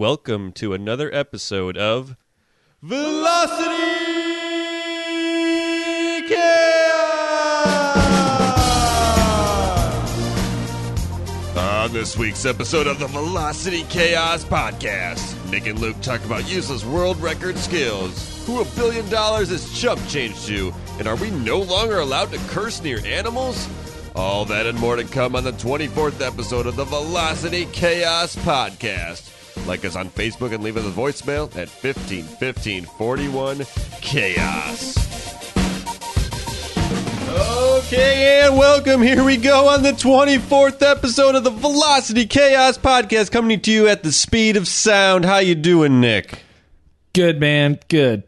Welcome to another episode of Velocity Chaos! On this week's episode of the Velocity Chaos podcast, Nick and Luke talk about useless world record skills. Who a billion dollars is chump change to? And are we no longer allowed to curse near animals? All that and more to come on the 24th episode of the Velocity Chaos Podcast. Like us on Facebook and leave us a voicemail at 151541 Chaos. Okay, and welcome. Here we go on the 24th episode of the Velocity Chaos Podcast, coming to you at the speed of sound. How you doing, Nick? Good man, good.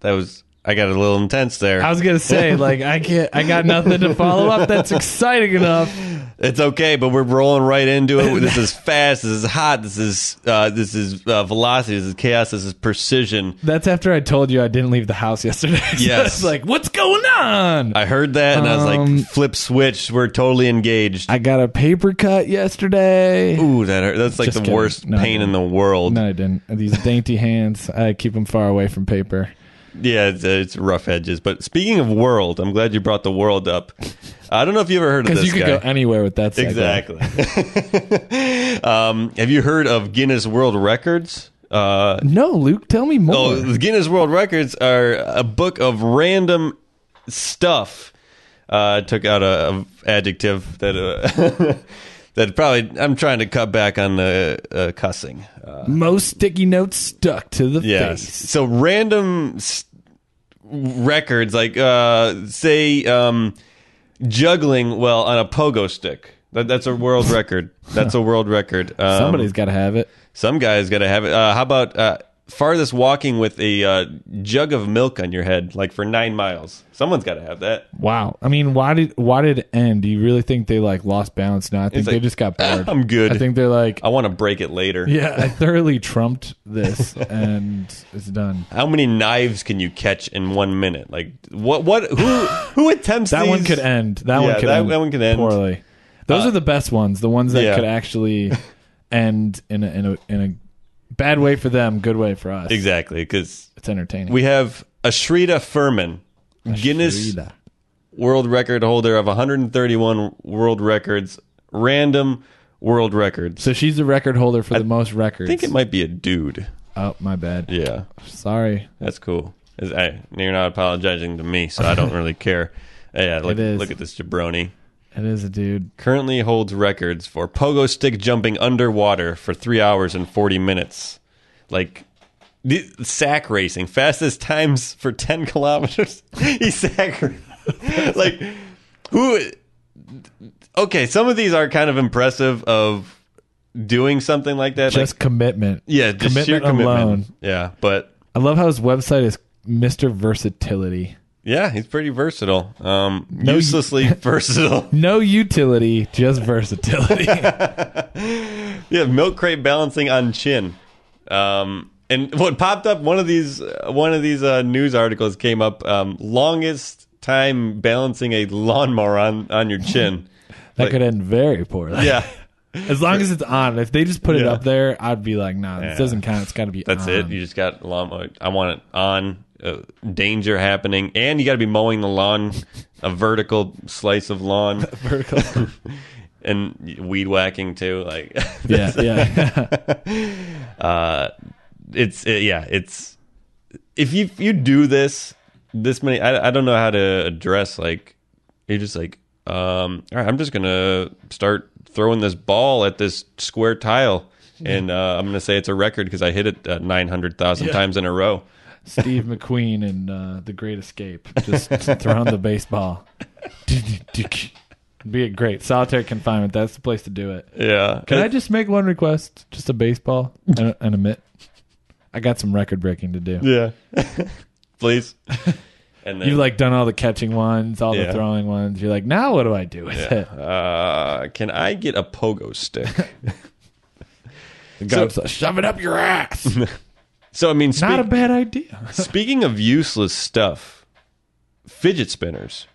That was I got a little intense there. I was gonna say, like, I can't, I got nothing to follow up. That's exciting enough. It's okay, but we're rolling right into it. This is fast. This is hot. This is uh, this is uh, velocity. This is chaos. This is precision. That's after I told you I didn't leave the house yesterday. So Yes. it's like, what's going on? I heard that, and I was Um, like, "Flip switch. We're totally engaged." I got a paper cut yesterday. Ooh, that hurt. That's like Just the kidding. worst No, I pain in the world. No, I didn't. These dainty hands, I keep them far away from paper. Yeah, it's, it's rough edges. But speaking of world, I'm glad you brought the world up. I don't know if you ever heard of Because this you could guy. go anywhere with that. segue. exactly. um, have you heard of Guinness World Records? Uh, No, Luke, tell me more. Oh, the Guinness World Records are a book of random stuff. Uh, I took out a, a adjective that uh, that probably I'm trying to cut back on the uh, cussing. Uh, Most sticky notes stuck to the yes. face. So random s- records, like uh, say um, juggling well on a pogo stick. That, that's a world record. That's a world record. Um, Somebody's got to have it. some guys got to have it. Uh, how about uh, farthest walking with a uh, jug of milk on your head, like for nine miles? Someone's got to have that. Wow. I mean, why did why did it end? Do you really think they like lost balance? No, I think It's they just got bored. I'm good. I think they're like, I want to break it later. yeah, I thoroughly trumped this, and it's done. How many knives can you catch in one minute? Like what? What? Who? Who attempts That one these- could end. That Yeah, one could that- end. that one could end. poorly. Those Uh, are the best ones. The ones that yeah. could actually end in a, in a in a bad way for them, good way for us. Exactly, because It's entertaining. we have Ashrita Furman, Guinness Frida. World Record holder of 131 world records, random world records. So she's the record holder for the most records. I think it might be a dude. Oh, my bad. Yeah. Sorry. That's cool. Is- I, you're not apologizing to me, so I don't really care. Yeah, look, look at this jabroni. It is a dude. Currently holds records for pogo stick jumping underwater for three hours and 40 minutes. Like, the, sack racing, fastest times for 10 kilometers. He's sack Like, who. Okay, some of these are kind of impressive of doing something like that. Just like, commitment. yeah, just sheer commitment commitment. alone. Yeah, but I love how his website is Mr. Versatility. Yeah, he's pretty versatile. Um, No, uselessly versatile. No utility, just versatility. Yeah, milk crate balancing on chin. Um, and what popped up one of these one of these uh, news articles came up um, longest time balancing a lawnmower on on your chin. that Like- could end very poorly. Yeah, As long as it's on. If they just put it Yeah. up there, I'd be like, nah, this Yeah. doesn't count. It's got to be that's on. it. You just got lawnmower. I want it on. Uh, danger happening, and you got to be mowing the lawn, a vertical slice of lawn, Vertical. and weed whacking too. Like, yeah, yeah. uh, it's uh, yeah, it's if you if you do this this many, I, I don't know how to address like you're just like um, all right, I'm just gonna start throwing this ball at this square tile, and uh, I'm gonna say it's a record because I hit it uh, nine hundred thousand Yeah. times in a row. Steve McQueen in uh, The Great Escape. Just throwing the baseball. be a great solitary confinement. That's the place to do it. Yeah, Can I just make one request? Just a baseball and a, and a mitt. I got some record breaking to do. Yeah, please. And then You've like done all the catching ones, all Yeah. the throwing ones. You're like, now what do I do with it? uh, can I get a pogo stick? The guy's like, shove it up your ass. So I mean, Not a bad idea. speaking of useless stuff, fidget spinners.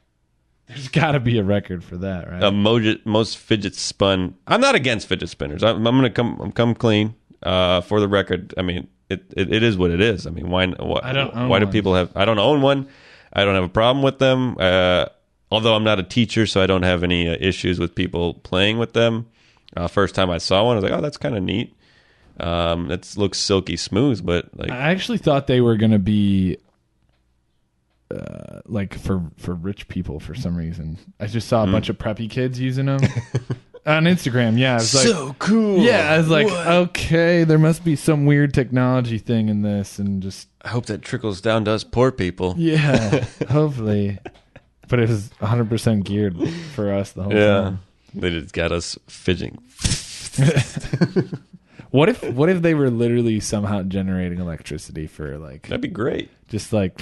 There's got to be a record for that, right? uh, most, most fidget spun. I'm not against fidget spinners. I'm, I'm gonna come I'm come clean. Uh, for the record, I mean, it, it, it is what it is. I mean, why? I don't why do one. people have? I don't own one. I don't have a problem with them. Uh, although I'm not a teacher, so I don't have any uh, issues with people playing with them. Uh, first time I saw one, I was like, oh, that's kind of neat. Um, it looks silky smooth, but like, I actually thought they were gonna be uh, like for for rich people for some reason. I just saw a bunch of preppy kids using them on Instagram. Yeah, I was like, cool. yeah, I was like, okay, there must be some weird technology thing in this, and just I hope that trickles down to us poor people. yeah, hopefully. But it was 100 percent geared for us the whole Yeah. time. They just got us fidgeting. What if what if they were literally somehow generating electricity for like That'd be great. just like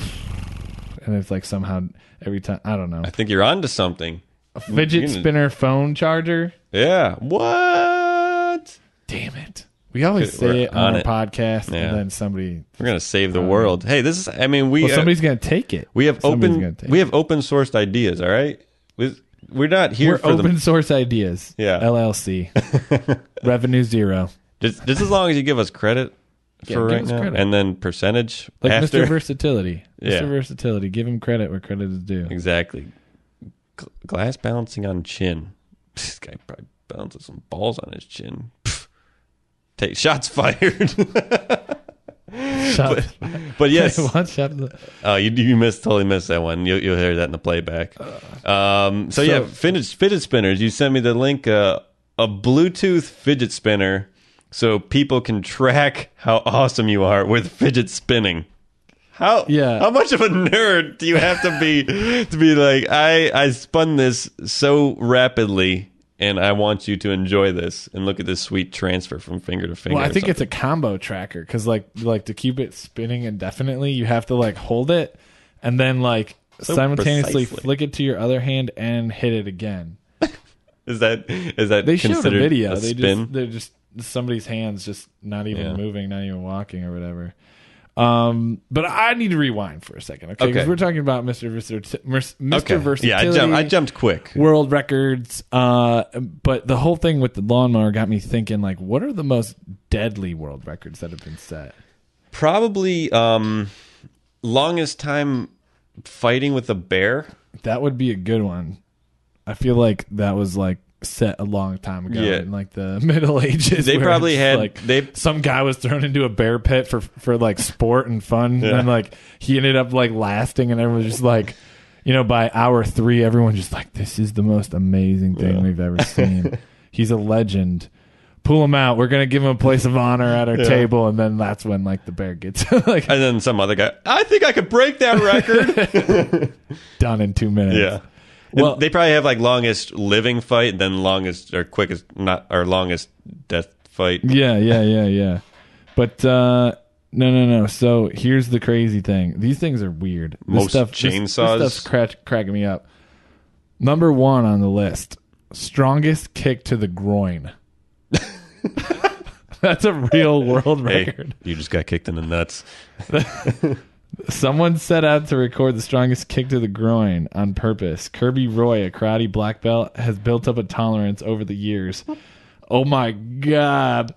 and it's like somehow every time I don't know I think you're onto something. a fidget gonna- spinner phone charger. Yeah. What? Damn it! We always Good, say we're it on, on our it. podcast, Yeah. and then somebody We're gonna save the world. Hey, this is. I mean, we well uh, somebody's gonna take it. we have somebody's gonna open take we have open sourced ideas. All right. We, we're not here We're for open source ideas. Yeah. LLC. Revenue zero. Just, just as long as you give us credit Yeah, for give right us now, credit. and then percentage Like after. Mr. Versatility. Yeah. Mr. Versatility. Give him credit where credit is due. Exactly. Gl- glass balancing on chin. This guy probably balances some balls on his chin. Pff. Take shots fired. Shot. but yes, What? Shot the- Oh, you you missed totally missed that one. You you'll hear that in the playback. Um, so, yeah, fidget fidget spinners. You sent me the link. Uh, a Bluetooth fidget spinner, so people can track how awesome you are with fidget spinning. How Yeah. How much of a nerd do you have to be to be like I I spun this so rapidly. And I want you to enjoy this and look at this sweet transfer from finger to finger. Well, I think it's a combo tracker because, like, like to keep it spinning indefinitely, you have to like hold it and then like So simultaneously precisely. flick it to your other hand and hit it again. is that is that They showed a video. a they spin? just they're just somebody's hands just not even Yeah. moving, not even walking or whatever. Um, but I need to rewind for a second, okay? Because Okay. we're talking about Versatility, Mister Okay. Versatility. Yeah, I jumped. I jumped quick. world records. Uh, but the whole thing with the lawnmower got me thinking, like, what are the most deadly world records that have been set? Probably um, longest time fighting with a bear. That would be a good one. I feel like that was like set a long time ago Yeah. in like the Middle Ages. They probably had- like they- some guy was thrown into a bear pit for for like sport and fun, Yeah. and like he ended up like lasting, and everyone was just like. You know, by hour three, everyone's just like, "This is the most amazing thing Yeah. we've ever seen." He's a legend. Pull him out. We're gonna give him a place of honor at our Yeah. table, and then that's when like the bear gets like And then some other guy. I think I could break that record. done in two minutes. yeah. Well- they probably have like longest living fight, and then longest or quickest, not or longest death fight. Yeah, yeah, yeah, yeah. But uh no, no, no. So here's the crazy thing. These things are weird. This Most stuff, this- chainsaws- This, stuff's cra- cracking me up. Number one on the list: strongest kick to the groin. That's a real world Hey, record. you just got kicked in the nuts. Someone set out to record the strongest kick to the groin on purpose. Kirby Roy, a karate black belt, has built up a tolerance over the years. Oh my god.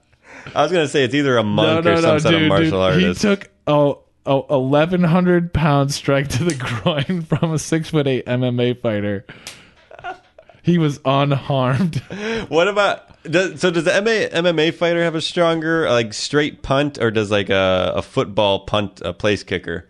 I was gonna say it's either a monk or some sort of martial artist. He took oh, oh, 1100 pound strike to the groin from a six foot eight MMA fighter. He was unharmed. What about does, so? Does the MMA, MMA fighter have a stronger like straight punt, or does like a, a football punt a place kicker?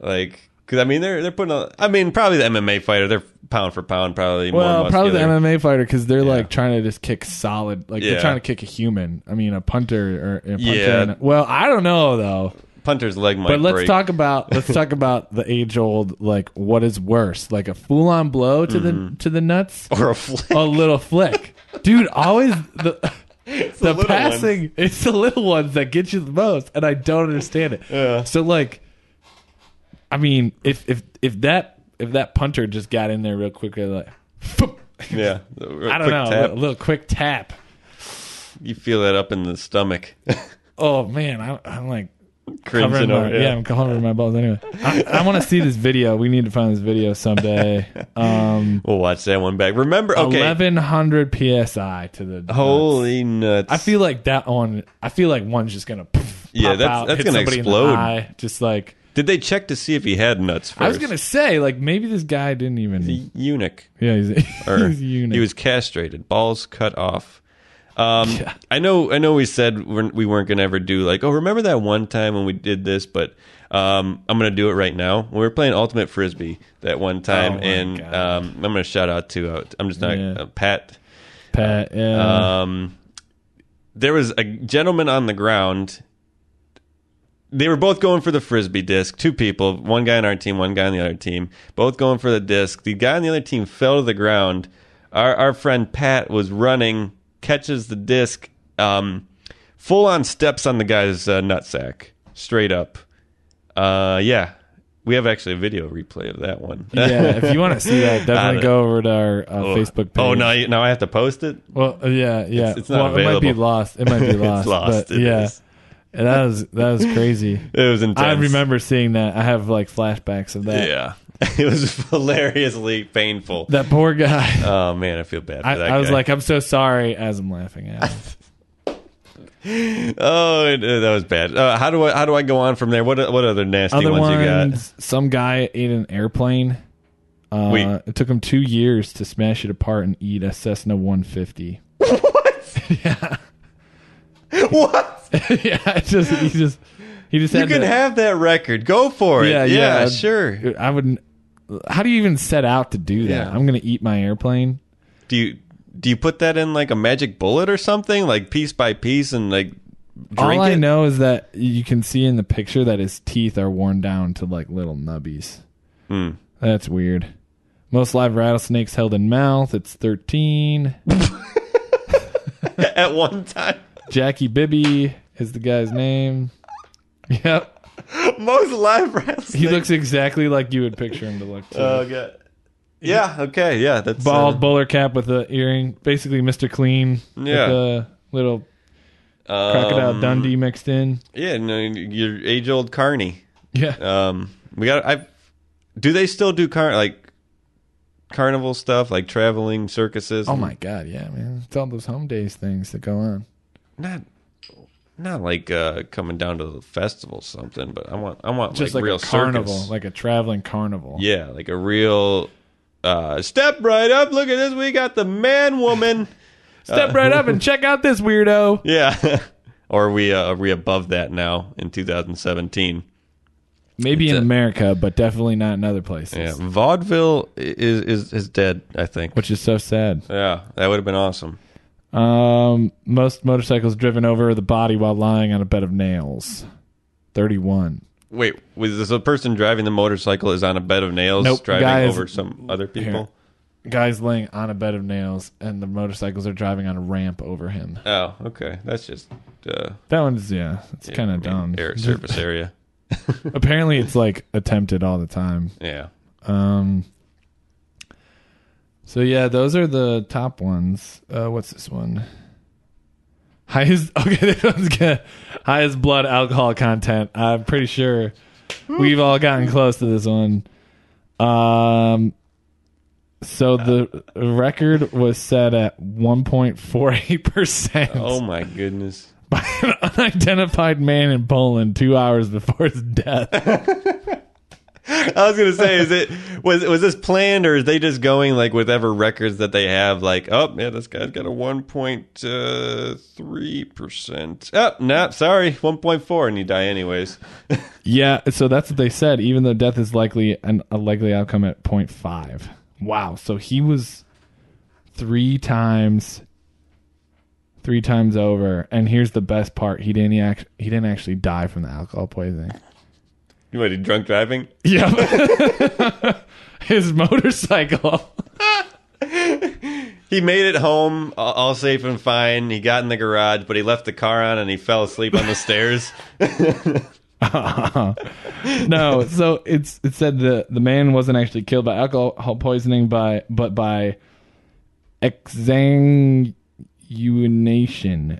Like, because I mean they're they're putting. A, I mean probably the MMA fighter they're pound for pound probably Well, probably the. MMA fighter because they're Yeah. like trying to just kick solid. Like they're trying to kick a human. I mean, a punter or a punter. Yeah. and well, I don't know though. Punter's leg might But let's break. talk about let's talk about the age old like what is worse, like a full on blow to Mm-hmm. the to the nuts, or a flick. a little flick, dude. Always the the little ones. passing. It's the little ones that get you the most, and I don't understand it. Yeah. So like, I mean, if if if that if that punter just got in there real quickly, like, Yeah, I don't know, Tap. A, little quick tap. You feel that up in the stomach. Oh man, I, I'm like, covering Crimson my, over. yeah. I'm covering my balls anyway. I, I want to see this video. We need to find this video someday. Um, We'll watch that one back. Remember, okay. 1100 psi to the nuts. Holy nuts! I feel like that one. I feel like one's just gonna. poof, Yeah, that's- out, that's gonna somebody in the explode. eye, just like Did they check to see if he had nuts first? I was gonna say, like maybe this guy didn't even. The eunuch. yeah, he's, or he's a eunuch. he was castrated, balls cut off. Um, Yeah. I know, I know. We said we're, we weren't gonna ever do like, oh, remember that one time when we did this? But um, I'm gonna do it right now. We were playing ultimate frisbee that one time, Oh, and um, I'm gonna shout out to uh, I'm just not Yeah. uh, Pat. Pat. Yeah. Um, there was a gentleman on the ground. They were both going for the frisbee disc. Two people, one guy on our team, one guy on the other team, both going for the disc. The guy on the other team fell to the ground. Our our friend Pat was running, catches the disc, um, full on steps on the guy's uh, nutsack, straight up. Uh, yeah, we have actually a video replay of that one. yeah, if you want to see that, definitely go over to our uh, Facebook page. Oh, now you- now I have to post it. Well, uh, yeah, yeah. It's- it's not well, It might be lost. It might be lost. it's lost. But It yeah, is. And that was that was crazy. It was intense. I remember seeing that. I have like flashbacks of that. Yeah. It was hilariously painful. That poor guy. Oh man, I feel bad for I, that I was like, I'm so sorry as I'm laughing at oh, it- uh, that was bad. Uh, how do I how do I go on from there? What what other nasty Other ones, you got? some guy ate an airplane. Uh, Wait. It took him two years to smash it apart and eat a Cessna 150. What? yeah, what? yeah. Just he just he just You can to, have that record. Go for it. Yeah, Yeah, yeah. sure. I wouldn't. How do you even set out to do that? Yeah. I'm gonna eat my airplane. Do you do you put that in like a magic bullet or something, like piece by piece, and like drink All I it? know is that you can see in the picture that his teeth are worn down to like little nubbies. Hmm. That's weird. Most live rattlesnakes held in mouth. It's 13. At one time, Jackie Bibby is the guy's name. Yep. most live rattlesnakes. He looks exactly like you would picture him to look. Too. Oh god. Yeah. Okay. Yeah. That's Bald uh, bowler cap with the earring. Basically, Mr. Clean. Yeah. With the little crocodile um, Dundee mixed in. Yeah. No, your age old Carney. Yeah. Um, we got. I. Do they still do car like carnival stuff, like traveling circuses? oh my God. Yeah, man. It's all those home days things that go on. Not. Not like uh, coming down to the festival or something, but I want I want Just like, like, real carnival, circus. like a traveling carnival. yeah, like a real uh, step right up. Look at this. We got the man woman. Step right up and check out this weirdo. Yeah. or are we uh, are we above that now in 2017? Maybe in a- America, but definitely not in other places. Yeah, vaudeville is is is dead. I think. Which is so sad. Yeah, that would have been awesome. Um, most motorcycles driven over the body while lying on a bed of nails. Thirty-one. Wait, was this a person driving the motorcycle is on a bed of nails Nope, driving guy is- over some other people? Guys laying on a bed of nails, and the motorcycles are driving on a ramp over him. Oh, okay. That's just uh, That one's yeah, it's kind I of mean, dumb. Air surface area. Apparently, it's like attempted all the time. Yeah. Um. So yeah, those are the top ones. Uh, what's this one? Highest okay, this one's good. Highest blood alcohol content. I'm pretty sure we've all gotten close to this one. Um. So the record was set at 1.48 percent Oh my goodness. by an unidentified man in Poland two hours before his death. I was gonna say, is it was was this planned or is they just going like whatever records that they have? Like, oh yeah, this guy's got a one point uh, three percent. Oh, no, sorry, one point four, and you die anyways. Yeah, so that's what they said. Even though death is likely an, a likely outcome at 0.5. Wow. So he was three times, three times over. And here's the best part: he didn't act, he didn't actually die from the alcohol poisoning. You what? he Drunk driving? Yeah, his motorcycle. He made it home all, all safe and fine. He got in the garage, but he left the car on and he fell asleep on the stairs. no, so it's it said the the man wasn't actually killed by alcohol poisoning by but by exsanguination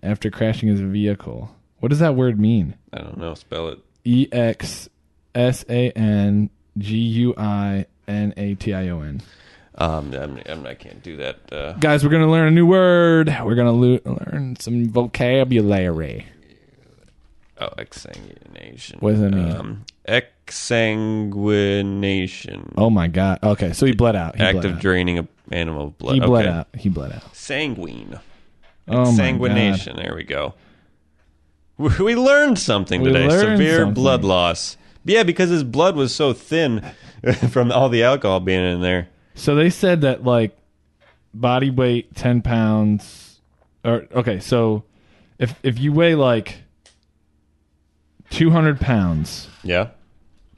after crashing his vehicle. What does that word mean? I don't know. Spell it. E X S A N G U I N A T I O N. Um, I'm, I'm, I can't do that. Uh, Guys, we're gonna learn a new word. We're gonna lo- learn some vocabulary. oh, exsanguination. What does that mean? Um, exsanguination. Oh my god. Okay, so he bled out. He Act bled of out. draining of animal blood. He bled okay. out. He bled out. Sanguine. Oh Exsanguination. There we go. We we learned something We today. learned Severe something. blood loss. Yeah, because his blood was so thin from all the alcohol being in there. So they said that like body weight ten pounds or okay, so if if you weigh like two hundred pounds, Yeah.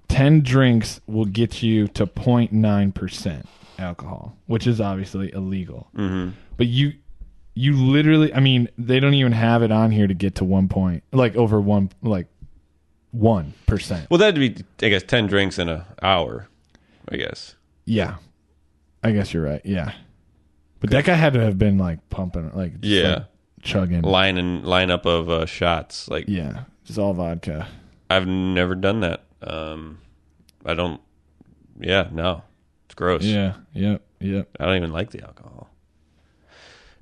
ten drinks will get you to 09 percent alcohol, which is obviously illegal. Mm-hmm. But you you literally I mean, they don't even have it on here to get to one point like over one like one percent. Well, that'd be, I guess, 10 drinks in an hour, I guess. Yeah. I guess you're right. Yeah. But that guy had to have been like pumping, like Yeah. like, chugging. Line and lineup of uh, shots. Like, yeah, just all vodka. I've never done that. Um, I don't, yeah, no. It's gross. Yeah. Yep. Yep. I don't even like the alcohol.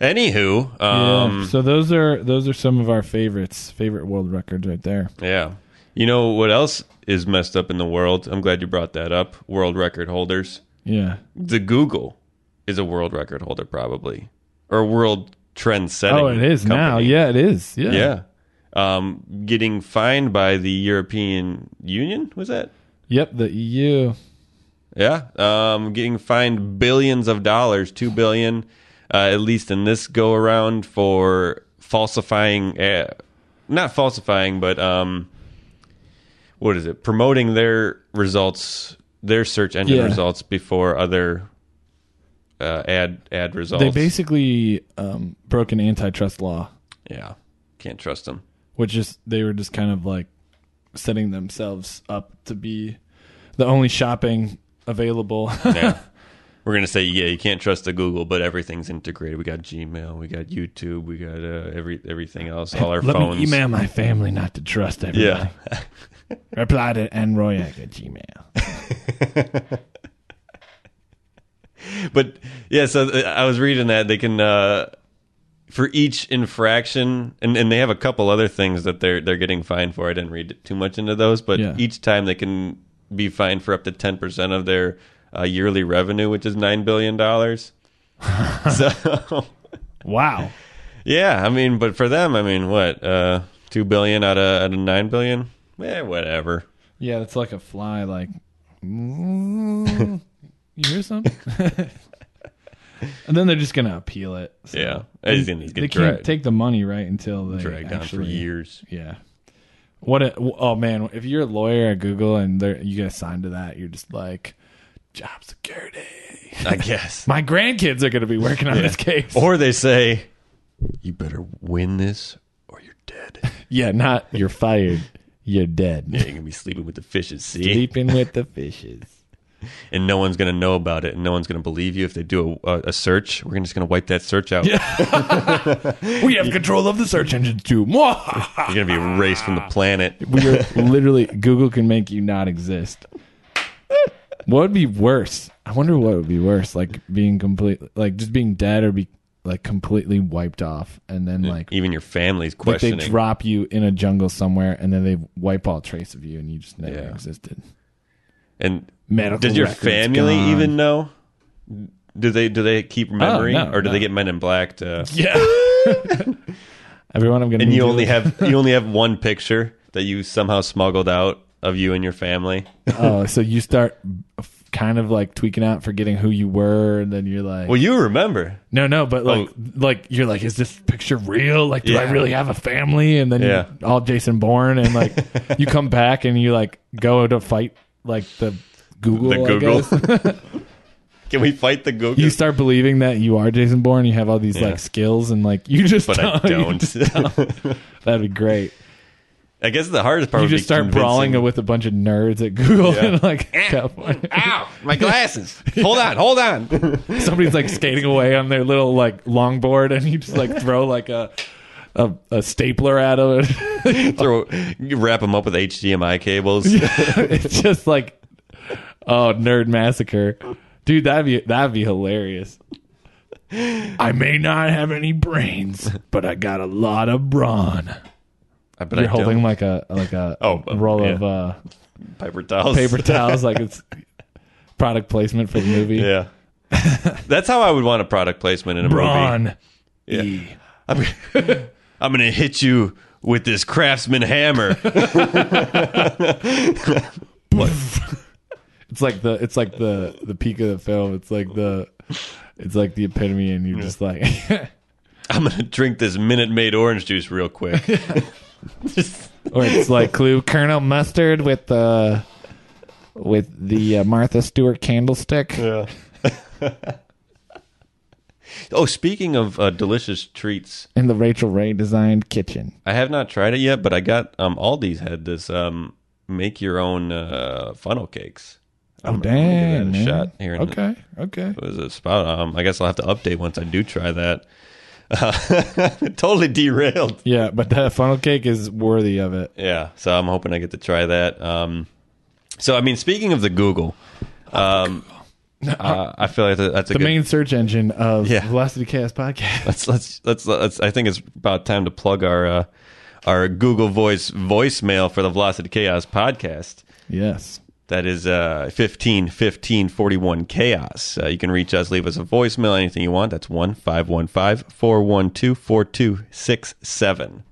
Anywho, yeah. um, So those are those are some of our favorites, favorite world records right there. Yeah. You know what else is messed up in the world? I'm glad you brought that up. World record holders. Yeah. The Google is a world record holder, probably, or world trend setting. Oh, it is now. Yeah, it is. Yeah. Yeah. Um, getting fined by the European Union was that? Yep. The EU. Yeah. Um, getting fined billions of dollars, two billion, uh, at least in this go around for falsifying, uh, not falsifying, but um, what is it? Promoting their results, their search engine Yeah. results before other uh, ad ad results. They basically um, broke an antitrust law, yeah, can't trust them. which is they were just kind of like setting themselves up to be the only shopping available. Yeah. We're gonna say yeah, you can't trust the Google, but everything's integrated. We got Gmail, we got YouTube, we got uh, every everything else. All our Let phones. me email my family not to trust everybody. Yeah. Reply to nroyak at gmail. but yeah, so uh, I was reading that they can uh, for each infraction, and, and they have a couple other things that they're they're getting fined for. I didn't read too much into those, but Yeah. each time they can be fined for up to ten percent of their uh, yearly revenue, which is nine billion dollars. so Wow. yeah, I mean, but for them, I mean, what uh, two billion out of out of nine billion? Eh, whatever. Yeah, it's like a fly. Like, mm, you hear something? and then they're just gonna appeal it. So- Yeah, And he's gonna get they can't take the money right until they dragged on for actually, years. Yeah. What? A, oh man, if you're a lawyer at Google and you get assigned to that, you're just like, job security. I guess. My grandkids are gonna be working on this case. Or they say, "You better win this, or you're dead." yeah, not you're fired. You're dead. yeah, you're gonna be sleeping with the fishes. See, Sleeping with the fishes. and no one's gonna know about it, and no one's gonna believe you if they do a, a, a search. We're just gonna wipe that search out. We have control of the search engine too. Mwah! You're gonna be erased from the planet. We are literally Google can make you not exist. What would be worse? I wonder what would be worse, like being complete, like just being dead, or be like completely wiped off, and then like Even your family's like they questioning. drop you in a jungle somewhere, and then they wipe all trace of you, and you just never Yeah. existed. and Medical did your records family gone. even know? Do they do they keep oh, memory, no, or do no. they get Men in Black? To, Yeah. Everyone, I'm gonna. and need you to- only have you only have one picture that you somehow smuggled out of you and your family. oh, so you start kind of like tweaking out, forgetting who you were, and then you're like, Well, you remember. No, no, but like, Oh. like you're like, is this picture real? Like, do I Yeah. really have a family? And then Yeah. you all Jason Bourne, and like, you come back and you like go to fight like the Google. The I Google. guess. Can we fight the Google? you start believing that you are Jason Bourne. You have all these Yeah. like skills, and like you just but I you don't. that'd be great. I guess the hardest part You would just be start convincing- brawling with a bunch of nerds at Google Yeah. in like eh. California. Ow, my glasses. hold on, hold on. Somebody's like skating away on their little like longboard, and you just like throw like a a, a stapler at him. Throw, you wrap them up with HDMI cables. it's just like, oh, nerd massacre, dude. That'd be that'd be hilarious. I may not have any brains, but I got a lot of brawn. I bet You're I holding don't. like a like a Oh, uh, roll yeah. of uh, paper towels. paper towels, like it's product placement for the movie. yeah. That's how I would want a product placement in a movie. Brawn. Yeah. E. I'm, I'm gonna hit you with this craftsman hammer. It's like the it's like the the peak of the film. It's like the it's like the epitome, and you're just like, I'm gonna drink this Minute Maid orange juice real quick. Or it's like Clue Colonel Mustard with the with the uh, Martha Stewart candlestick. Yeah. oh, speaking of uh, delicious treats, in the Rachael Ray designed kitchen. I have not tried it yet, but I got um Aldi's had this um make your own uh, funnel cakes. Oh I'm gonna give dang! that a man. shot here. in the- Okay, okay. What is it spout? Um, I guess I'll have to update once I do try that. Uh, totally derailed. Yeah, but that funnel cake is worthy of it. Yeah, so I'm hoping I get to try that. Um, so I mean, speaking of the Google, um, uh, I feel like that- that's a The good. main search engine of Yeah. Velocity Chaos podcast. let's, let's let's let's. I think it's about time to plug our uh, our Google Voice voicemail for the Velocity Chaos podcast. Yes. That is uh, 15 15 41 chaos. Uh, you can reach us, leave us a voicemail, anything you want. That's 1 515 412 4267.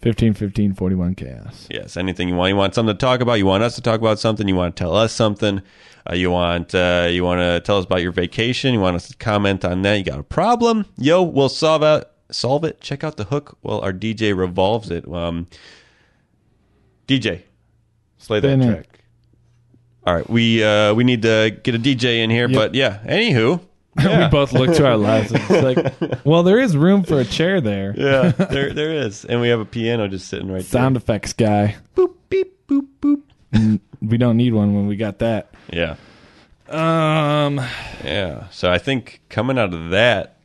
15, 15, 41 chaos. Yes, anything you want. You want something to talk about. You want us to talk about something. You want to tell us something. Uh, you want uh, you want to tell us about your vacation. You want us to comment on that. You got a problem? Yo, we'll solve it. Solve it. Check out the hook while our DJ revolves it. Um, DJ, play that track. All right, we uh, we need to get a DJ in here, Yep. but yeah. Anywho, we both look to our left. It's like, well, there is room for a chair there. yeah, there there is, and we have a piano just sitting right Sound effects guy. there. Boop beep boop boop. We don't need one when we got that. Yeah. Um, Yeah. So I think coming out of that,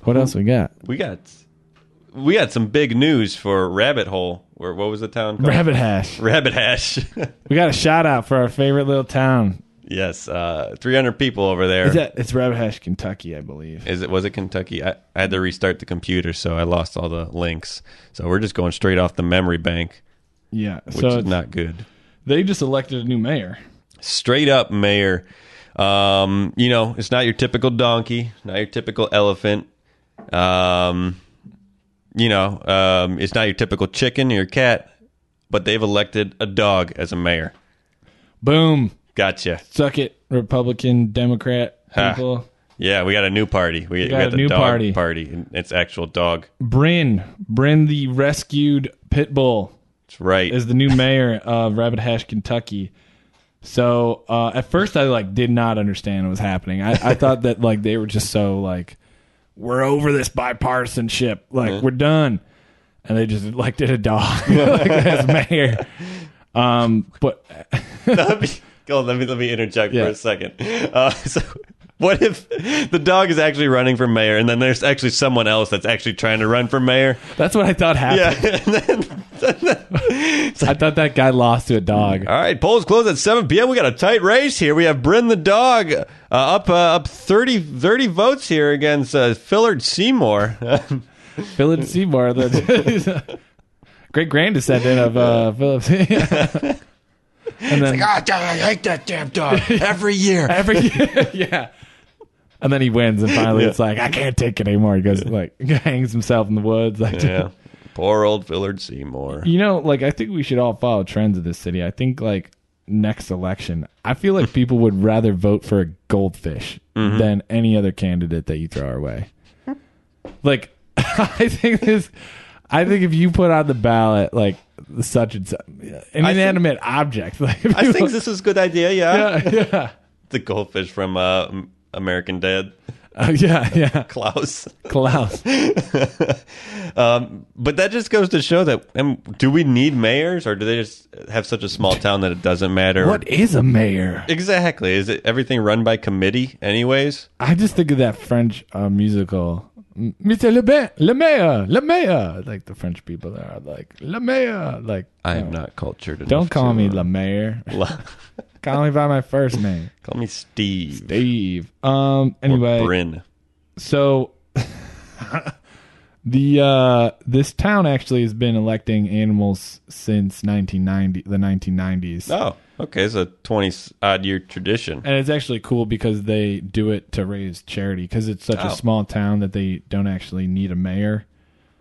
what else we got? we got we got some big news for Rabbit Hole. Where what was the town called? Rabbit Hash. Rabbit Hash. We got a shout out for our favorite little town. yes, uh, 300 people over there. Is that it's Rabbit Hash, Kentucky, I believe. Is it was it Kentucky? I, I had to restart the computer, so I lost all the links. So we're just going straight off the memory bank, Yeah. which So is not good. they just elected a new mayor. Straight up mayor. Um, you know, it's not your typical donkey, not your typical elephant. Um, you know, um, it's not your typical chicken or your cat, but they've elected a dog as a mayor. Boom. Gotcha. Suck it, Republican, Democrat people. Yeah, we got a new party. We, we got got, a the new dog party. party. and It's actual dog. Bryn, Bryn, the rescued pit bull, That's right. is the new mayor of Rabbit Hash, Kentucky. So uh, at first, I like did not understand what was happening. I, I thought that like they were just so like we're over this bipartisanship, like we're done, and they just elected a dog like, as mayor. Um, but let me, go on, let me let me interject Yeah. for a second. Uh, so, what if the dog is actually running for mayor, and then there's actually someone else that's actually trying to run for mayor? that's what I thought happened. Yeah. and then, I thought that guy lost to a dog. all right, polls close at 7 p.m. We got a tight race here. We have Bryn the dog uh, up uh, up 30, 30 votes here against uh, Fillard Seymour. Philip Seymour, the great grand descendant of uh, Philip. and then God, I hate that damn dog every year. every year, yeah, and then he wins, and finally it's like I can't take it anymore. He goes like hangs himself in the woods. Like yeah, poor old Fillard Seymour. you know, like I think we should all follow trends of this city. I think like next election, I feel like people would rather vote for a goldfish than any other candidate that you throw our way. Like I think this. I think if you put on the ballot like such and such, an inanimate object, like I think this is a good idea. Yeah, yeah, yeah, the goldfish from uh, American Dad, Uh, yeah, yeah. Klaus. Klaus. Um, but that just goes to show that um, do we need mayors, or do they just have such a small town that it doesn't matter? What is a mayor? exactly? Is it everything run by committee, anyways? I just think of that French uh, musical, Mr. Le, Ba- Le Mayor, Le Mayor. Like the French people there are like, Le Mayor. Like, I am no. not cultured enough. Don't call to, me uh, Le Mayor. Call me by my first name, call me Steve. Steve. Um. Or Anyway, Bryn. so the uh this town actually has been electing animals since 1990 the 1990s Oh, okay. It's a 20 odd year tradition. and it's actually cool because they do it to raise charity because it's such Oh. a small town that they don't actually need a mayor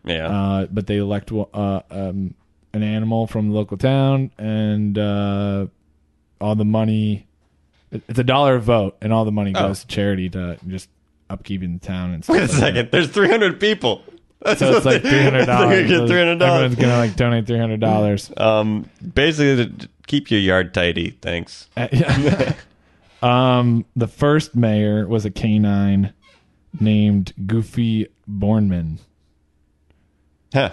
Yeah. uh but they elect uh um an animal from the local town and uh all the money. It's a dollar a vote and all the money Oh. goes to charity to just upkeeping the town and stuff Wait a like second. There's 300 people. That's So it's like three hundred dollars. get 300 Everyone's dollars. gonna like donate three hundred dollars. Um, basically, to keep your yard tidy. Thanks. um, the first mayor was a canine named Goofy Borneman. Huh.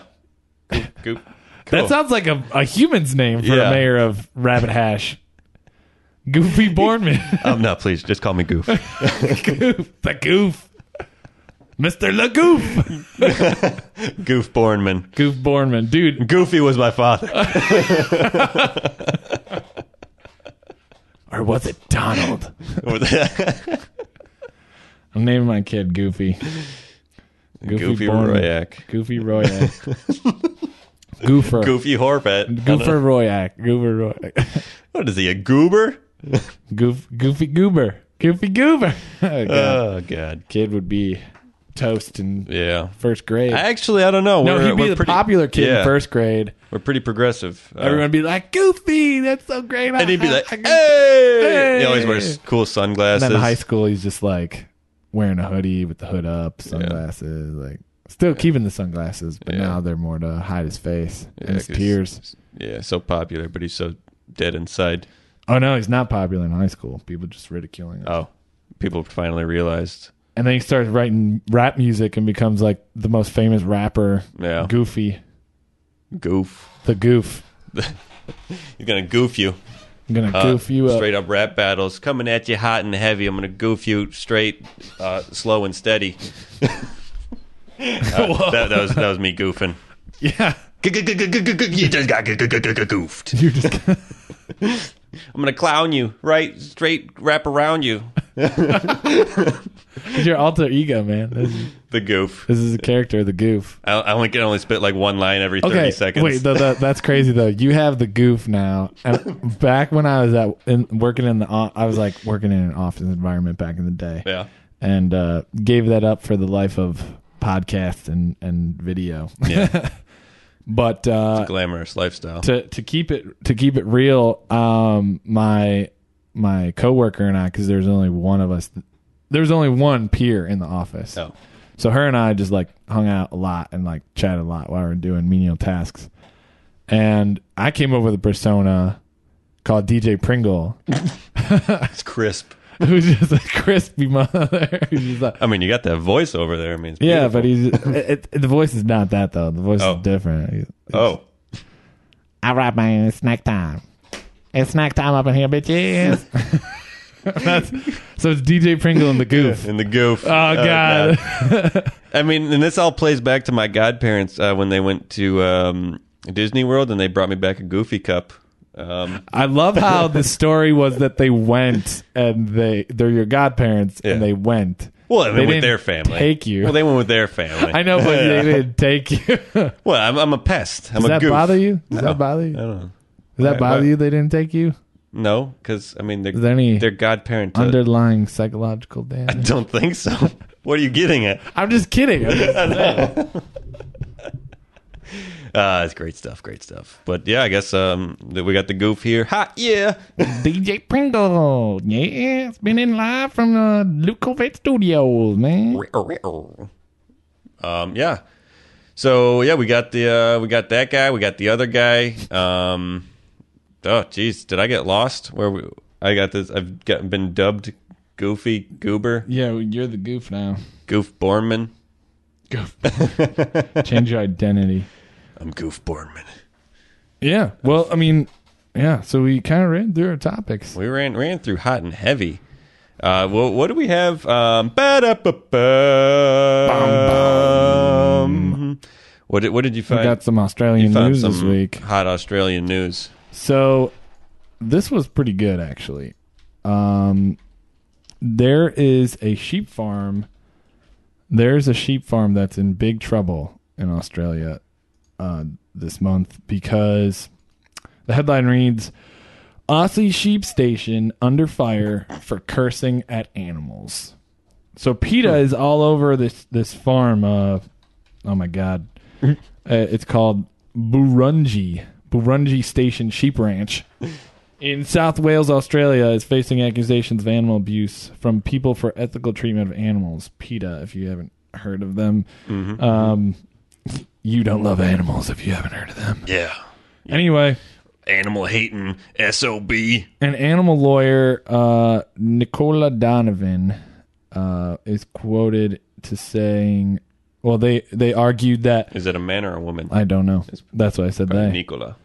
Goop, goop. That sounds like a, a human's name for Yeah. a mayor of Rabbit Hash. Goofy Borneman. um, no, please, just call me Goof. goof. The goof. Mr. LaGoof. Goof Borneman. Goof Borneman. Dude, Goofy was my father. or was it Donald? I'm naming my kid Goofy. Goofy Borneman. Royak. Goofy Royak. Goofer. Goofy Horpet. Goofer Royak. Goofer Royak. What is he, a goober? Goof, goofy Goober. Goofy Goober. Oh, God. Oh, God. Kid would be toast in Yeah. first grade. Actually, I don't know. no, we're, he'd be the pretty, popular kid yeah, in first grade. We're pretty progressive. Uh, Everyone would be like, Goofy, that's so great. and he'd be like, I- hey! He always wears cool And sunglasses. then in high school, he's just like wearing a hoodie with the hood up, sunglasses, like still keeping the sunglasses, but Yeah. now they're more to hide his face Yeah, and his tears. Yeah, so popular, but he's so dead inside. Oh no, he's not popular in high school. People just ridiculing him. Oh, people finally realized. And then he starts writing rap music and becomes like the most famous rapper. Yeah. Goofy, Goof. the goof. He's gonna goof you. I'm gonna Uh, goof you up. Straight up rap battles coming at you hot and heavy. I'm gonna goof you straight, uh, slow and steady. Uh, that, that was that was me goofing. Yeah, You just got goofed. you just I'm gonna clown you right straight wrap around you. it's your alter ego, man. This is, The goof. this is a character, the goof. I, I only can only spit like one line every thirty Okay, seconds. wait, th- th- that's crazy though. You have the goof now. And back when I was at in, working in the, o- I was like working in an office environment back in the day, yeah. and uh, gave that up for the life of podcast and and video. Yeah. but uh, Glamorous lifestyle. to to keep it to keep it real, um, my my coworker and I, because there's only one of us, there's only one peer in the office. Oh. So her and I just like hung out a lot and like chatted a lot while we were doing menial tasks. And I came up with a persona called DJ Pringle, It's crisp. who's just a crispy mother. Who's just like, I mean, you got that voice over there. I mean, it's yeah, beautiful. but he's it, it- the voice is not that though. The voice Oh. is different. He- oh, All right, man, it's snack time. It's snack time up in here, bitches. That's, so it's DJ Pringle and the Goof. and the goof. Oh, God. I mean, and this all plays back to my godparents uh, when they went to um, Disney World and they brought me back a Goofy cup. Um, I love how the story was that they went and they they're your godparents Yeah. and they went. well, They mean, with didn't their family. take you. Well, they went with their family. I know, but they didn't take you. Does Well, I'm, I'm a pest. I'm a that goof. bother you? Does No. that bother I you? don't know. Does that bother you? They didn't take you. No, because I mean, they're, Is there any they're godparent. To, underlying psychological I damage? don't think so. what are you getting at? I'm just kidding. I'm just saying. Uh, it's great stuff. Great stuff. But yeah, I guess um, that we got the goof here. Ha! Yeah. DJ Pringle, yeah, it's been in live from the Luke Korvette Studios, man. Um, yeah. So yeah, we got the uh, we got that guy. We got the other guy. Um, oh, jeez, did I get lost? Where we, I got this? I've got, been dubbed Goofy Goober, Yeah, you're the goof now. Goof Borman. Goof. Change your identity. I'm Goof Borman. Yeah. Well, I mean, yeah. So we kind of ran through our topics. We ran ran through hot and heavy. Uh, well, what do we have? Um, ba-da-ba-bum. What did, what did you We find? got some Australian news some this week. hot Australian news. So this was pretty good actually. Um there is a sheep farm. There's a sheep farm that's in big trouble in Australia uh, this month because the headline reads Aussie sheep station under fire for cursing at animals. So PETA is all over this this farm. Uh, oh my god, uh, it's called Burunji Burunji Station Sheep Ranch in South Wales, Australia. Is facing accusations of animal abuse from people for ethical treatment of animals. PETA, if you haven't heard of them, um, you don't love animals if you haven't heard of them. Yeah. Anyway, Animal hating SOB. an animal lawyer, uh, Nicola Donovan, uh, is quoted to saying, "Well, they they argued that Is it a man or a woman? I don't know. That's why I said they Nicola.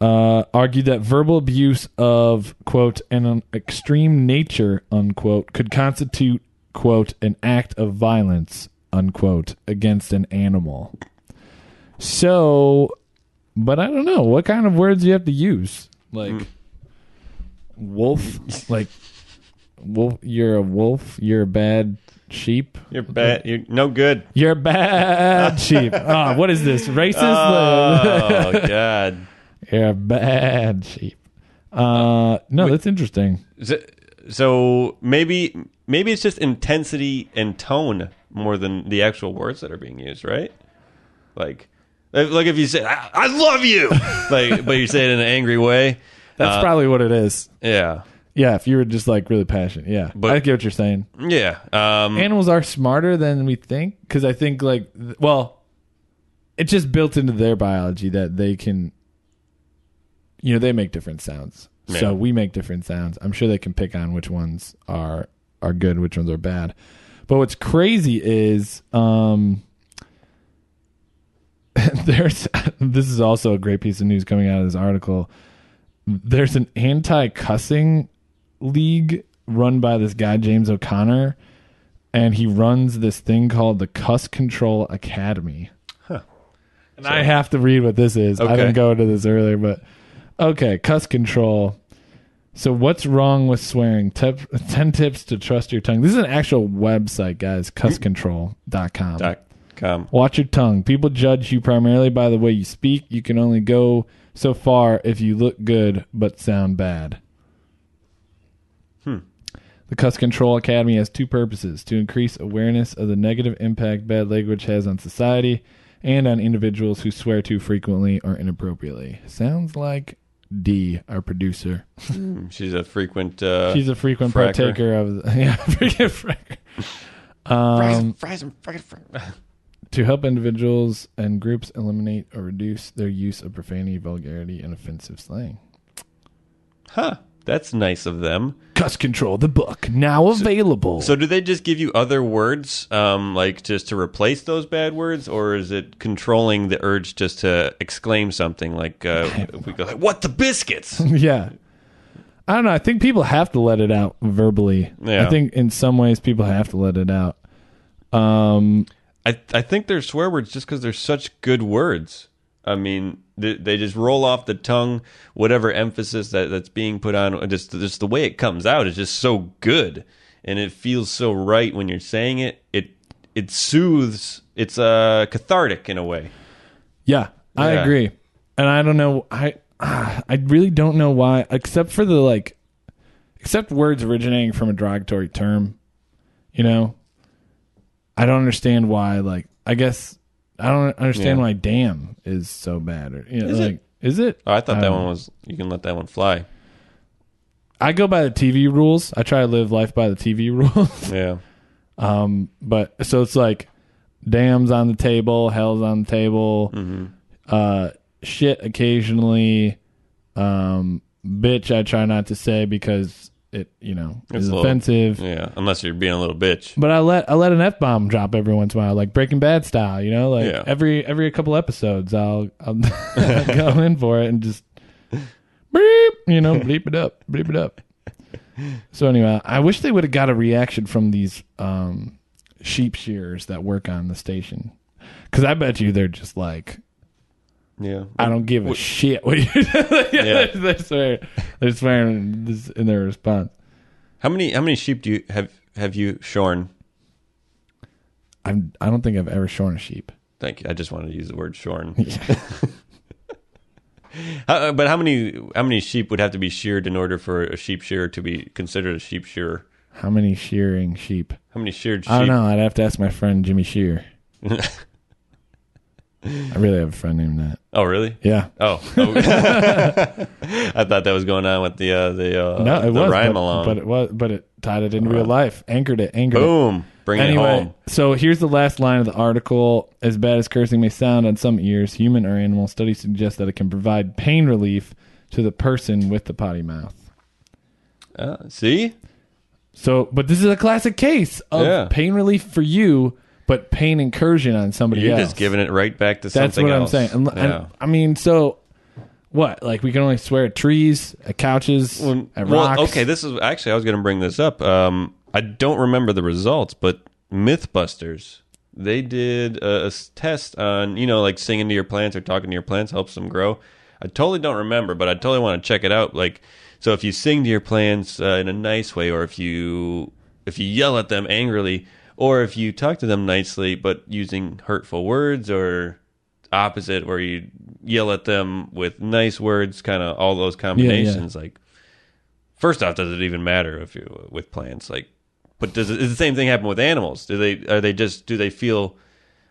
uh, argued that verbal abuse of quote an extreme nature unquote could constitute quote an act of violence unquote against an animal. So, but I don't know what kind of words you have to use. Like wolf, like wolf. You're a wolf. You're a bad sheep. You're bad. You're no good. You're a bad sheep. Ah, what is this racist? Oh God. You're a bad sheep. Uh, no, that's interesting. So, maybe maybe it's just intensity and tone more than the actual words that are being used, right? Like, like if you say "I, I love you," like, but you say it in an angry way. That's Uh, probably what it is. Yeah, Yeah, if you were just like really passionate. Yeah, But- I get what you're saying. yeah. Um, Animals are smarter than we think because I think like th- well, it's just built into their biology that they can. You know, they make different sounds, Yeah. so we make different sounds. I'm sure they can pick on which ones are are good, which ones are bad. But what's crazy is um there's this is also a great piece of news coming out of this article. There's an anti-cussing league run by this guy James O'Connor and he runs this thing called the Cuss Control Academy. And I have to read what this is. I didn't go into this earlier, but okay, cuss control. So what's wrong with swearing? Tip, 10 tips to trust your tongue. This is an actual website, guys, cusscontrol.com. dot com. Watch your tongue. People judge you primarily by the way you speak. You can only go so far if you look good but sound bad. The Cuss Control Academy has two purposes to increase awareness of the negative impact bad language has on society and on individuals who swear too frequently or inappropriately. Sounds like D, our producer. She's a frequent. Uh, She's a frequent fracker. partaker of the, yeah, frequent fracker. Um, fries and fries, fries. To help individuals and groups eliminate or reduce their use of profanity, vulgarity, and offensive slang. Huh. That's nice of them. Cuss Control, the book, now available. So, do they just give you other words, um, like just to replace those bad words, or is it controlling the urge just to exclaim something like, uh, we go like, "What the biscuits"? yeah. I don't know. I think people have to let it out verbally. Yeah. I think in some ways people have to let it out. Um, I I think they're swear words just because they're such good words. I mean, they, they just roll off the tongue. Whatever emphasis that, that's being put on, just just the way it comes out is just so good, and it feels so right when you're saying it. It it soothes. It's uh, cathartic in a way. yeah, I Yeah. agree. And I don't know. I I really don't know why, except for the like, except words originating from a derogatory term. You know, I don't understand why. Like, I guess I don't understand Yeah. why "damn" is so bad. Or you know, Is it? like, is it? Oh, I thought that don't one know. was. You can let that one fly. I go by the TV rules. I try to live life by the TV rules. Yeah. Um, but so it's like "damn's" on the table, hell's on the table, Mm-hmm. uh, shit occasionally, um, bitch I try not to say because it, you know, It's is little- offensive. Yeah. Unless you're being a little bitch. But I let I let an f bomb drop every once in a while, like Breaking Bad style, you know, like Yeah. every every couple episodes, I'll I'll go in for it and just beep, you know, bleep it up, bleep it up. So anyway, I wish they would have got a reaction from these um, sheep shearers that work on the station, because I bet you they're just like, Yeah. I don't give a shit what you're doing. Yeah. they're, swearing, they're swearing this in their response. How many how many sheep do you have have you shorn? I'm, I don't think I've ever shorn a sheep. Thank you. I just wanted to use the word shorn. How- but how many how many sheep would have to be sheared in order for a sheep shearer to be considered a sheep shearer? How many shearing sheep? How many sheared sheep? I don't know. I'd have to ask my friend Jimmy Shear. I really have a friend named that. Oh, really? Yeah. Oh. I thought that was going on with the uh, the uh, No, it the was, rhyme but, along. but it was, but it tied it in real life, anchored it, anchored it. Boom, bring it Anyway, home. so here's the last line of the article. As bad as cursing may sound on some ears, human or animal studies suggest that it can provide pain relief to the person with the potty mouth. Uh, see, So, but this is a classic case of Yeah. pain relief for you, but pain incursion on somebody you're else. just giving it right back to That's something what else. I'm saying. And, and- Yeah. I mean, so what? Like we can only swear at trees, at couches, at well, rocks. okay, this is actually I was going to bring this up. Um, I don't remember the results, but MythBusters they did a, a s- test on you know like singing to your plants or talking to your plants helps them grow. I totally don't remember, but I totally want to check it out. Like, so if you sing to your plants uh, in a nice way, or if you if you yell at them angrily, or if you talk to them nicely but using hurtful words, or opposite where you yell at them with nice words, kind of all those combinations. Like, first off, does it even matter if you with plants? Like, but does it, does the same thing happen with animals? Do they are they just do they feel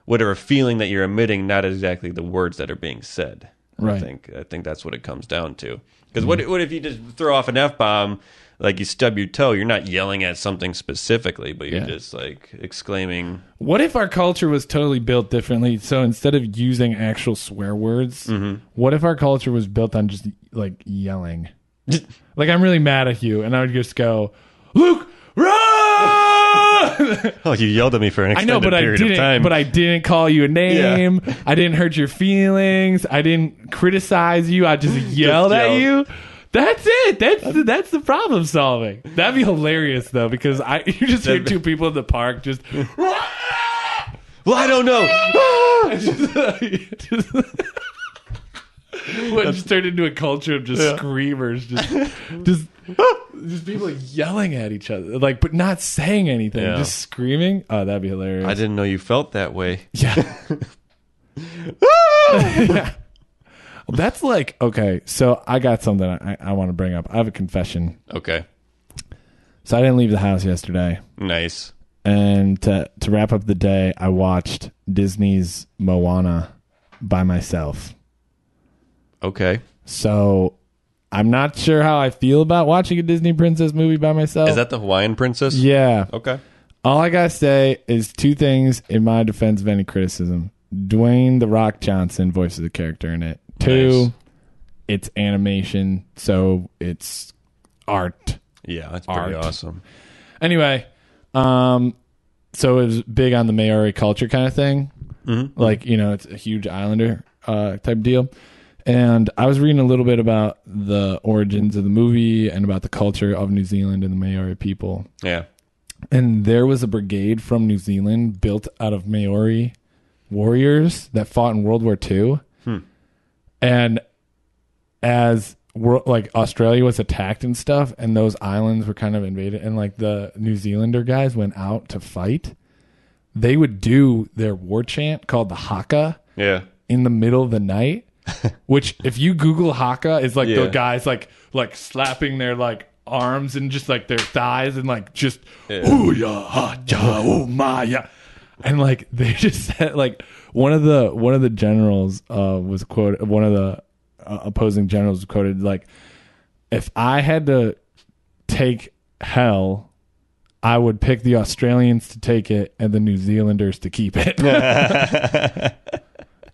whatever feeling that you're emitting, not exactly the words that are being said? I think I think that's what it comes down to. Because mm-hmm. what what if you just throw off an f bomb? Like you stub your toe, you're not yelling at something specifically, but you're Yeah. just like exclaiming. What if our culture was totally built differently? So instead of using actual swear words, Mm-hmm. what if our culture was built on just like yelling? like I'm really mad at you, and I would just go, Luke, run! Oh, you yelled at me for an I extended know, but I period of didn't. time. But I didn't call you a name. I didn't hurt your feelings. I didn't criticize you. I just yelled at yelled. you. That's it. That's the, that's the problem solving. That'd be hilarious though, because I you just hear two people in the park just. well, I don't know. just, what just turned into a culture of just screamers, just, just, just people yelling at each other, like, but not saying anything, Yeah. just screaming. Oh, that'd be hilarious. I didn't know you felt that way. Yeah. Well, that's like okay. So I got something I, I want to bring up. I have a confession. Okay, So I didn't leave the house yesterday, nice. and to to wrap up the day, I watched Disney's Moana by myself. Okay, So I'm not sure how I feel about watching a Disney princess movie by myself. is that the Hawaiian princess? yeah? Okay. All I gotta say is two things in my defense of any criticism. Dwayne the Rock Johnson voices the character in it. Two, Nice. it's animation, so it's art. Yeah, that's pretty Art. awesome. Anyway, um, so it was big on the Maori culture kind of thing. Mm-hmm. Like you know, it's a huge Islander uh, type deal. And I was reading a little bit about the origins of the movie and about the culture of New Zealand and the Maori people. Yeah. and there was a brigade from New Zealand built out of Maori warriors that fought in World War II. And as like Australia was attacked and stuff, and those islands were kind of invaded, and like the New Zealander guys went out to fight, they would do their war chant called the Haka Yeah. in the middle of the night. which, if you Google Haka, is like Yeah. the guys like like slapping their like arms and just like their thighs and like just Yeah. ooh ya ha ja oh my ya, and like they just said like one of the one of the generals uh was quoted one of the uh, opposing generals quoted like if I had to take hell. I would pick the Australians to take it and the New Zealanders to keep it.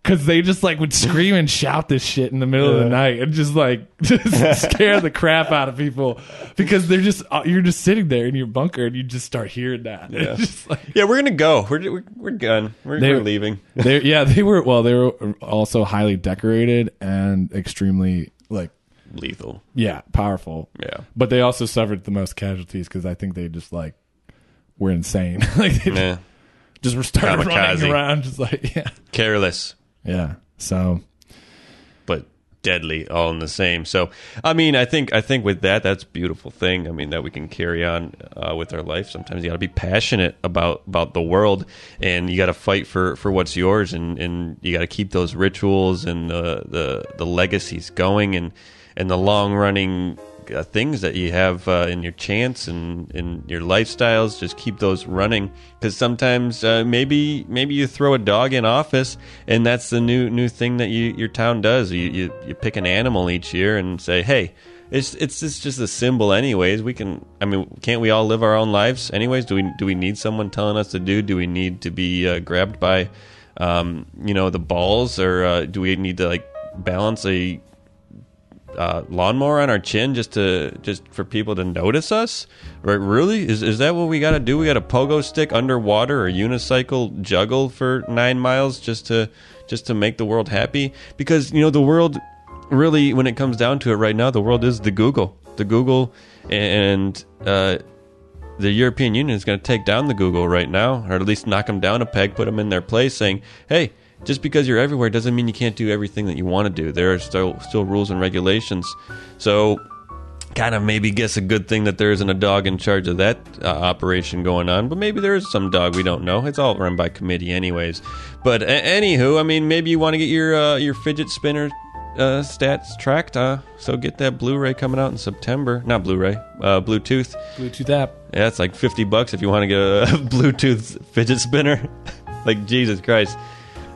Cause they just like would scream and shout this shit in the middle of the night and just like just scare the crap out of people because they're just uh, you're just sitting there in your bunker and you just start hearing that. Yeah. Just like Yeah, we're gonna go. We're we're, we're done. We're, They- we're leaving. they yeah they were well they were also highly decorated and extremely like lethal. Yeah, powerful. Yeah. But they also suffered the most casualties because I think they just like were insane. like they Yeah. just were started Kamikaze. running around, just like yeah, Careless. Yeah. So but deadly all in the same so i mean i think i think with that that's beautiful thing i mean that we can carry on uh, with our life sometimes you got to be passionate about about the world and you got to fight for for what's yours and and you got to keep those rituals and uh, the the legacies going and and the long running uh, things that you have uh, in your chants and in your lifestyles just keep those running. Because sometimes uh, maybe maybe you throw a dog in office and that's the new new thing that you, your town does. You, you you pick an animal each year and say hey it's it's just, just a symbol anyways. We can i mean can't we all live our own lives anyways? Do we do we need someone telling us to do? Do we need to be uh, grabbed by um, you know the balls or uh, do we need to like balance a uh, lawnmower on our chin just to just for people to notice us? Right? Really? Is is that what we got to do? We got a pogo stick underwater or unicycle juggle for nine miles just to just to make the world happy? Because you know the world really, when it comes down to it, right now the world is the Google, the Google, and uh, the European Union is going to take down the Google right now, or at least knock them down a peg, put them in their place, saying, "Hey, just because you're everywhere doesn't mean you can't do everything that you want to do. There are still still rules and regulations." So, kind of maybe guess a good thing that there isn't a dog in charge of that uh, operation going on, but maybe there is some dog we don't know. It's all run by committee, anyways. But a- anywho, I mean, maybe you want to get your uh, your fidget spinner uh, stats tracked. Uh, so get that Blu-ray coming out in September. Not Blu-ray, uh, Bluetooth. Bluetooth app. Yeah, it's like fifty bucks if you want to get a Bluetooth fidget spinner. like Jesus Christ,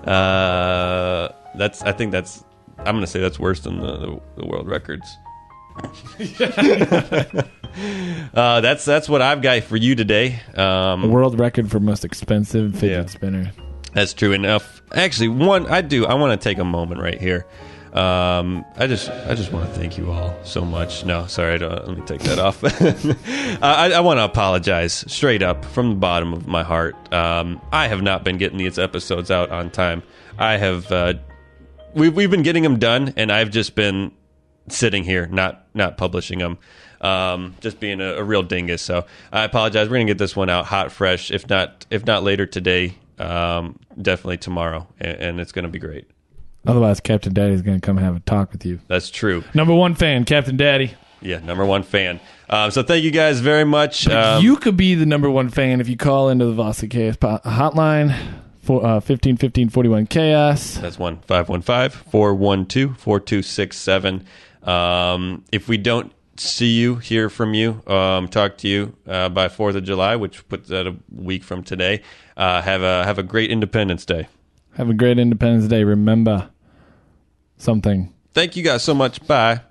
uh, that's I think that's I'm gonna say that's worse than the, the, the world records. uh, that's that's what I've got for you today. Um, world record for most expensive fidget Yeah. spinner. That's true enough. Actually, one I do. I want to take a moment right here. Um, I just I just want to thank you all so much. No, sorry, let me take that off. I, I want to apologize straight up from the bottom of my heart. Um, I have not been getting these episodes out on time. I have. Uh, we've we've been getting them done, and I've just been sitting here not not publishing them. Um, just being a, a real dingus. So I apologize. We're gonna get this one out hot, fresh. If not, if not later today, um, definitely tomorrow, and, and it's gonna be great. Otherwise, Captain Daddy's going to come have a talk with you. That's true. Number one fan, Captain Daddy. Yeah, number one fan. Um, so thank you guys very much. Um, you could be the number one fan if you call into the Velocity Chaos hotline for uh, 15 15 41 Chaos. That's one five one five four one two four two six seven. Um, if we don't see you, hear from you, um, talk to you uh, by Fourth of July, which puts that a week from today, uh, have a have a great Independence Day. Have a great Independence Day. Remember something. Thank you guys so much. Bye.